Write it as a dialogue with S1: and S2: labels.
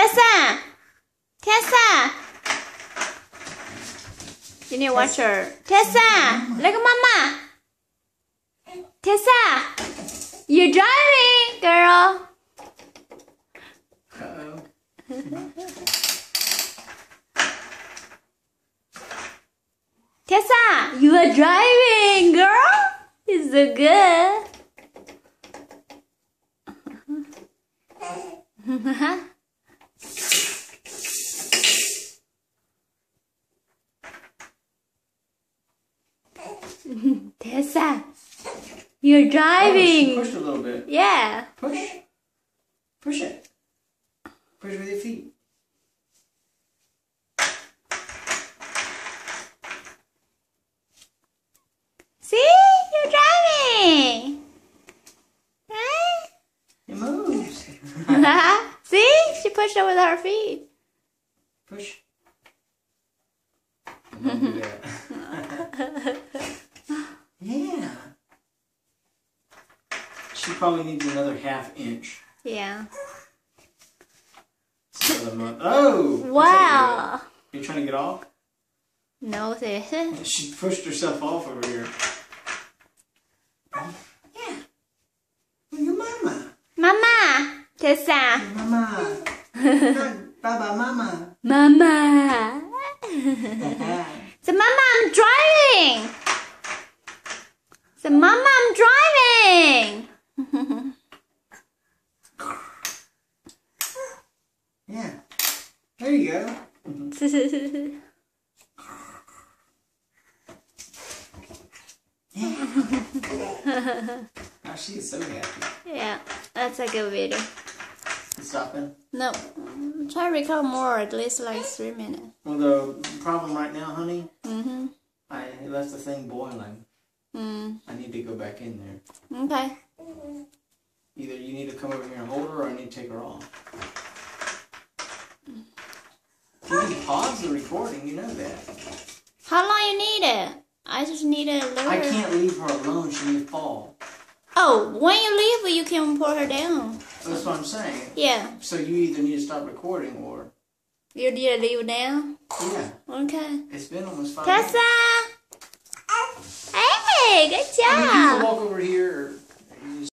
S1: Tessa! Tessa! You need to watch her. Tessa! Look at mama! Tessa! You're driving, girl! Tessa! You are driving, girl! It's so good. Tessa, you're driving.
S2: Oh, pushed a little bit.
S1: Yeah.
S2: Push. Push it. Push with your feet.
S1: See, you're driving. Right?
S2: It moves.
S1: See, she pushed it with her feet.
S2: Push. Don't do that. yeah. She probably needs another half inch
S1: Yeah.
S2: for the month. Oh!
S1: Wow.
S2: You trying to get off?
S1: No, sis.
S2: She pushed herself off over here. Yeah. Look at Mama.
S1: Mama, Tessa,
S2: Mama. Baba Mama.
S1: Mama. Uh-huh. So, Mama, I'm driving. So, Mama, I'm driving.
S2: yeah. There you go. Oh, she is so happy.
S1: yeah, that's a good video.
S2: Stopping.
S1: No, try to record more, at least like three minutes.
S2: Well, the problem right now, honey,
S1: Mm-hmm.
S2: I left the thing boiling.
S1: Mm.
S2: I need to go back in there.
S1: Okay.
S2: Either you need to come over here and hold her, or I need to take her off. You can pause the recording, you know that.
S1: How long you need it? I just need a little.
S2: I can't leave her alone. She may fall.
S1: Oh, when you leave, you can put her down.
S2: That's what I'm saying.
S1: Yeah,
S2: So you either need to stop recording, or
S1: you need to leave now.
S2: yeah,
S1: Okay.
S2: it's been almost five. minutes.
S1: Tessa. Hey, good
S2: I mean, you can walk over here. Or